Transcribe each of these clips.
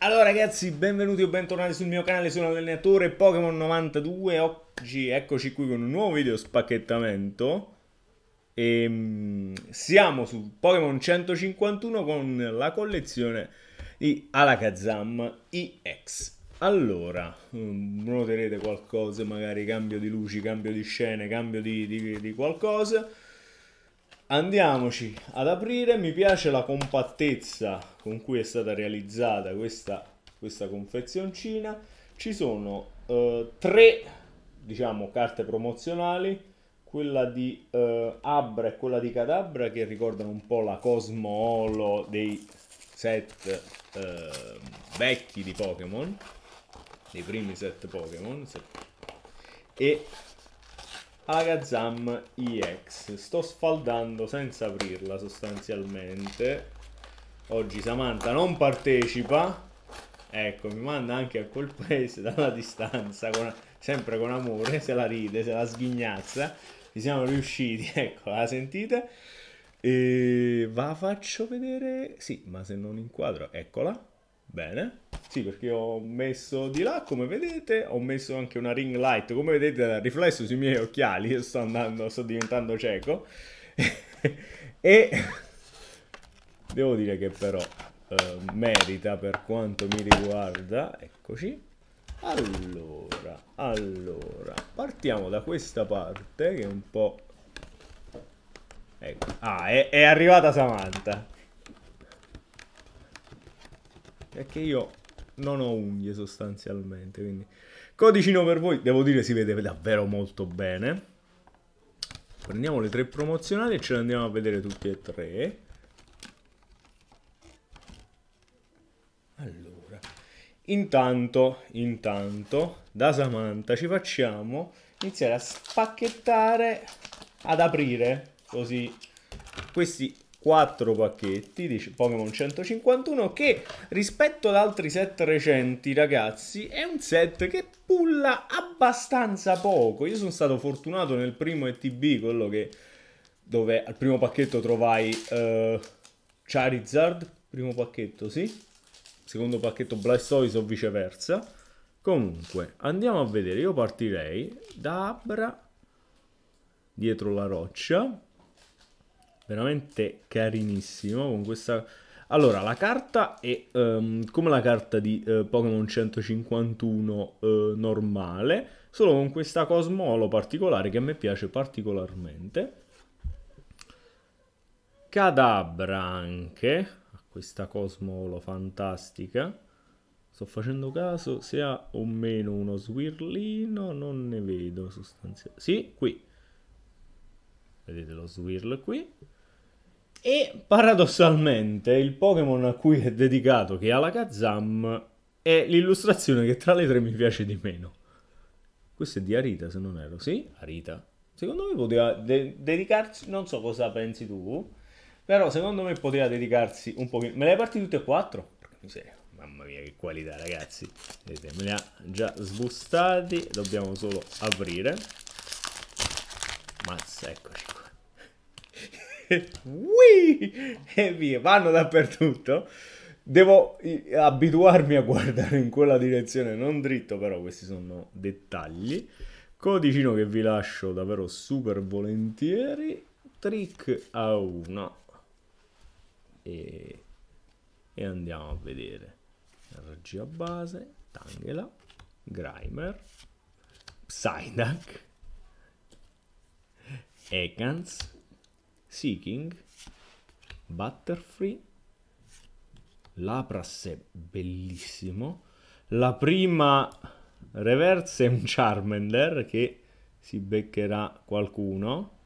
Allora ragazzi, benvenuti o bentornati sul mio canale, sono l'allenatore Pokémon 92 Oggi eccoci qui con un nuovo video spacchettamento. E, um, Siamo su Pokémon 151 con la collezione di Alakazam EX Allora, um, noterete qualcosa, magari cambio di luci, cambio di scene, cambio di, di, di qualcosa Andiamoci ad aprire, mi piace la compattezza con cui è stata realizzata questa, questa confezioncina. Ci sono uh, tre, diciamo, carte promozionali, quella di uh, Abra e quella di Cadabra che ricordano un po' la Cosmo Holo dei set uh, vecchi di Pokémon, dei primi set Pokémon. E Agazam EX. Sto sfaldando senza aprirla sostanzialmente. Oggi Samantha non partecipa. Ecco, mi manda anche a quel paese dalla distanza, con, sempre con amore, se la ride, se la sghignazza. Ci siamo riusciti, ecco, la sentite? E va faccio vedere... Sì, ma se non inquadro, eccola. Bene. Sì, perché ho messo di là, come vedete, ho messo anche una ring light, come vedete dal riflesso sui miei occhiali, io sto andando, sto diventando cieco. e devo dire che però eh, merita per quanto mi riguarda, eccoci. Allora, allora, partiamo da questa parte che è un po'... Ecco. Ah, è, è arrivata Samantha. Perché io non ho unghie sostanzialmente, quindi... Codicino per voi, devo dire si vede davvero molto bene. Prendiamo le tre promozionali e ce le andiamo a vedere tutte e tre. Allora, intanto, intanto, da Samantha ci facciamo iniziare a spacchettare, ad aprire così questi 4 pacchetti di Pokémon 151 che rispetto ad altri set recenti ragazzi è un set che pulla abbastanza poco. Io sono stato fortunato nel primo ETB quello che dove al primo pacchetto trovai uh, Charizard primo pacchetto sì. Secondo pacchetto Blastoise o viceversa. Comunque andiamo a vedere. Io partirei da Abra dietro la roccia veramente carinissimo con questa allora la carta è um, come la carta di uh, Pokémon 151 uh, normale solo con questa Cosmolo particolare che a me piace particolarmente. Cadabra anche questa Cosmolo fantastica. Sto facendo caso se ha o meno uno swirlino non ne vedo sostanzialmente sì qui. Vedete lo swirl qui e paradossalmente il Pokémon a cui è dedicato, che è Alakazam, è l'illustrazione che tra le tre mi piace di meno. Questo è di Arita, se non ero. Sì, Arita. Secondo me poteva de- dedicarsi, non so cosa pensi tu, però secondo me poteva dedicarsi un pochino. Me le hai partite tutte e quattro? Miseria. Mamma mia, che qualità, ragazzi. Vedete, me li ha già sbustati. Dobbiamo solo aprire. Mazza, eccoci. E via, vanno dappertutto. Devo abituarmi a guardare in quella direzione, non dritto, però questi sono dettagli. Codicino che vi lascio davvero super volentieri. Trick a 1. E, e andiamo a vedere. Energia base, Tangela, Grimer, Psyduck, Ekans, Seeking, Butterfree, Lapras è bellissimo, la prima reverse è un Charmander che si beccherà qualcuno.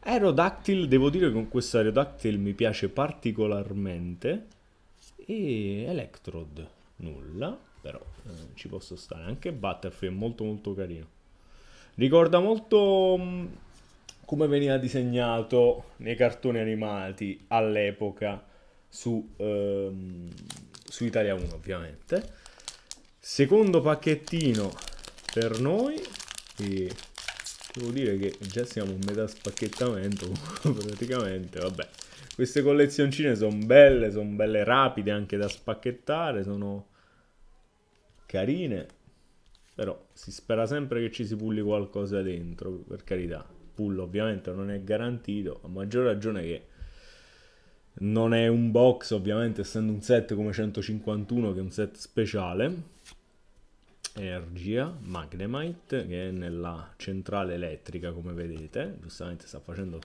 Aerodactyl, devo dire che con questo Aerodactyl mi piace particolarmente. E Electrode, nulla, però eh, ci posso stare. Anche Butterfree è molto molto carino. Ricorda molto mm, come veniva disegnato nei cartoni animati all'epoca su, ehm, su Italia 1 ovviamente. Secondo pacchettino per noi e devo dire che già siamo a metà spacchettamento praticamente, vabbè. queste collezioncine sono belle, sono belle rapide anche da spacchettare, sono carine, però si spera sempre che ci si pulli qualcosa dentro, per carità. Pull ovviamente non è garantito, a maggior ragione che non è un box, ovviamente essendo un set come 151 che è un set speciale. Energia, Magnemite che è nella centrale elettrica come vedete, giustamente sta facendo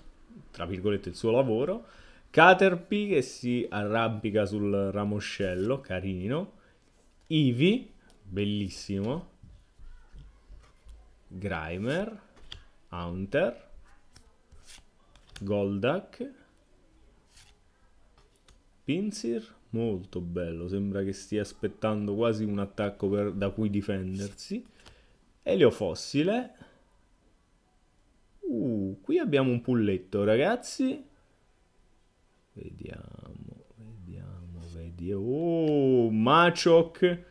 tra virgolette il suo lavoro. Caterpie che si arrampica sul ramoscello, carino. Eevee, bellissimo. Grimer, Hunter, Goldak, Pinsir, molto bello, sembra che stia aspettando quasi un attacco per, da cui difendersi. Elio fossile. Uh, qui abbiamo un pulletto, ragazzi. Vediamo, vediamo, vediamo. Oh, Machoc.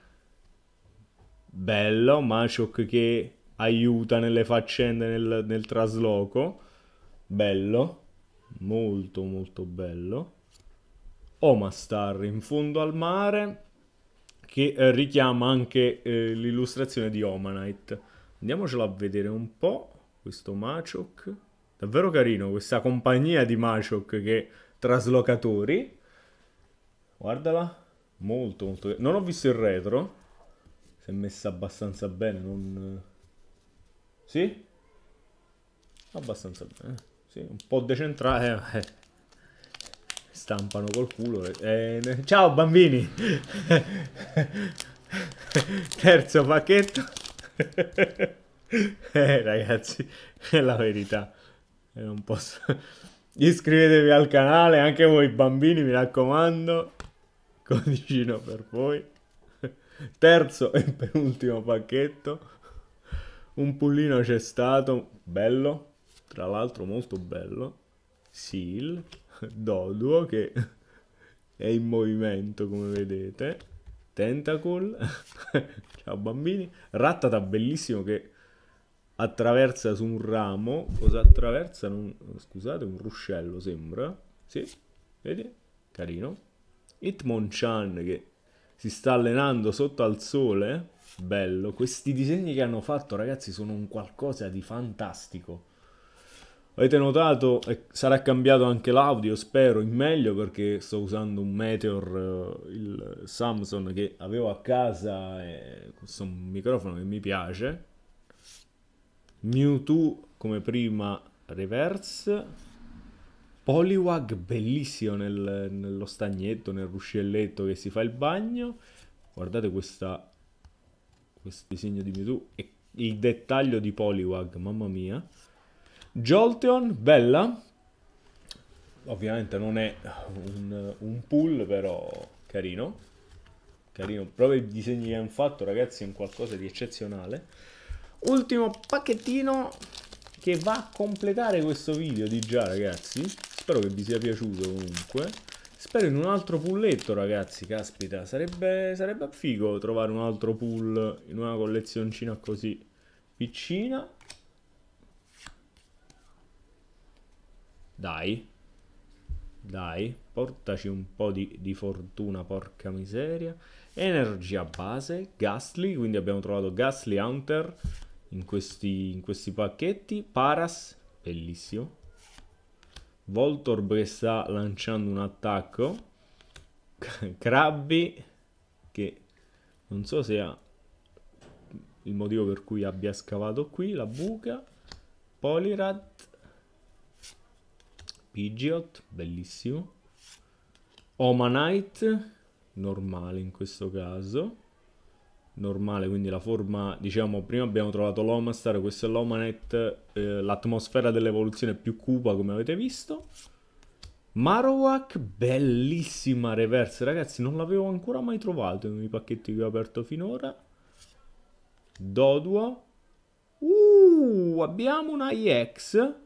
Bello, Machoc che aiuta nelle faccende nel, nel trasloco. Bello, molto molto bello. Omastar in fondo al mare che eh, richiama anche eh, l'illustrazione di Omanite. Andiamocelo a vedere un po' questo Machoc. Davvero carino questa compagnia di Machoc che traslocatori. Guardala, molto molto. Non ho visto il retro. Si è messa abbastanza bene, non sì? Abbastanza bene. Sì, un po' decentrale. Eh. Stampano col culo. Eh, ciao bambini! Terzo pacchetto. eh ragazzi, è la verità. Non posso... Iscrivetevi al canale, anche voi bambini, mi raccomando. Codicino per voi. Terzo e penultimo pacchetto un pullino c'è stato, bello, tra l'altro molto bello. Seal, Doduo che è in movimento come vedete. Tentacle, ciao bambini. Rattata bellissimo che attraversa su un ramo. Cosa attraversa? Non... Scusate, un ruscello sembra. Sì, vedi? Carino. Hitmonchan che si sta allenando sotto al sole bello. Questi disegni che hanno fatto, ragazzi, sono un qualcosa di fantastico. Avete notato, eh, sarà cambiato anche l'audio, spero, in meglio perché sto usando un Meteor, uh, il Samsung che avevo a casa, e questo è un microfono che mi piace. Mewtwo come prima reverse. Poliwag bellissimo nel, nello stagnetto, nel ruscelletto che si fa il bagno. Guardate questa questo disegno di Mewtwo e il dettaglio di Poliwag, mamma mia. Jolteon, bella. Ovviamente non è un, un pull, però carino. Carino, proprio i disegni che hanno fatto, ragazzi, è un qualcosa di eccezionale. Ultimo pacchettino che va a completare questo video di già, ragazzi. Spero che vi sia piaciuto comunque. Spero in un altro pulletto, ragazzi, caspita. Sarebbe, sarebbe figo trovare un altro pull in una collezioncina così piccina. Dai. Dai, portaci un po' di, di fortuna, porca miseria. Energia base, Ghastly, quindi abbiamo trovato Ghastly Hunter in questi, in questi pacchetti. Paras, bellissimo. Voltorb che sta lanciando un attacco. Krabby che non so se ha il motivo per cui abbia scavato qui la buca. Polirat. Pidgeot, bellissimo. Omanite, normale in questo caso normale, quindi la forma, diciamo, prima abbiamo trovato l'Omastar, questo è l'Omanet, eh, l'atmosfera dell'evoluzione più cupa come avete visto. Marowak, bellissima reverse, ragazzi, non l'avevo ancora mai trovato nei pacchetti che ho aperto finora. Dodua. Uh, abbiamo una IX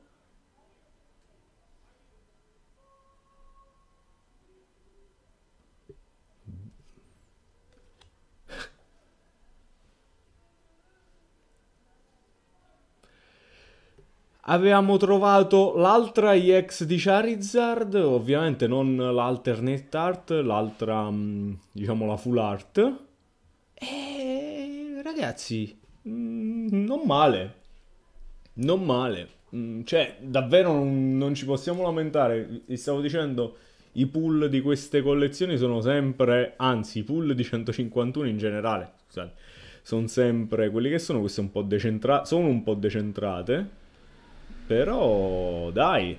Avevamo trovato l'altra EX di Charizard, ovviamente non l'alternate art, l'altra, mm, diciamo la full art. E ragazzi, mm, non male, non male. Mm, cioè, davvero non, non ci possiamo lamentare. Vi stavo dicendo, i pool di queste collezioni sono sempre, anzi, i pool di 151 in generale, scusate, sono sempre quelli che sono, queste un po' decentrate, sono un po' decentrate però, dai,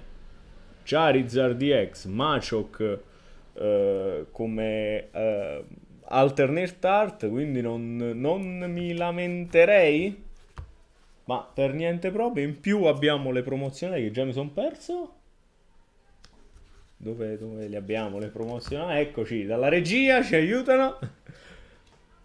Charizard DX, Machoke eh, come eh, alternate art, quindi non, non mi lamenterei. Ma per niente proprio. In più abbiamo le promozionali che già mi sono perso. Dove, dove le abbiamo le promozionali? Eccoci, dalla regia ci aiutano.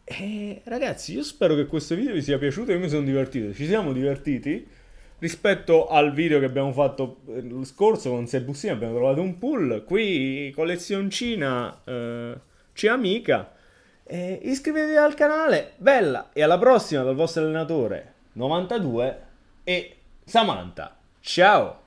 E ragazzi, io spero che questo video vi sia piaciuto. Io mi sono divertito. Ci siamo divertiti rispetto al video che abbiamo fatto eh, lo scorso con Sebustino abbiamo trovato un pull qui collezioncina eh, c'è amica. Eh, iscrivetevi al canale bella. E alla prossima dal vostro allenatore 92 e Samantha. Ciao